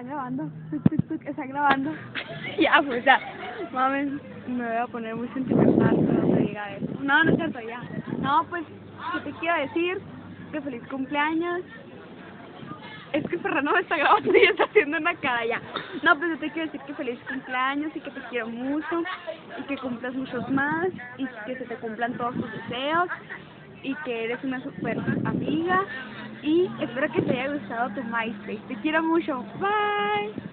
están grabando. Están grabando. ya, pues ya. Mames, me voy a poner muy sentimental cuando te diga eso. No, no es cierto, ya. No, pues, ¿qué te quiero decir? Que feliz cumpleaños. Es que Fernando me está grabando y está haciendo una cara ya. No, pues yo te quiero decir que feliz cumpleaños y que te quiero mucho y que cumplas muchos más y que se te cumplan todos tus deseos y que eres una super amiga y espero que te haya gustado tu MySpace. Te quiero mucho. Bye.